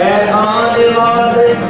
and on the mountain.